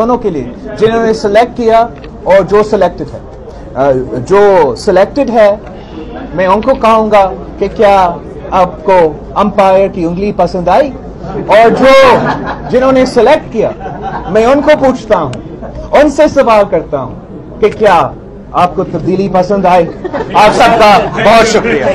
दोनों के लिए, जिन्होंने सेलेक्ट किया और जो सिलेक्टेड है। जो सिलेक्टेड है, मैं उनको कहूँगा कि क्या आपको अंपायर की उंगली पसंद आई? और जो, जिन्होंने सेलेक्ट किया, मैं उनको पूछता हूँ, उनसे सवाल करता हूँ कि क्या आपको तब्दीली पसंद आई? आप सबका बहुत शुक्रिया।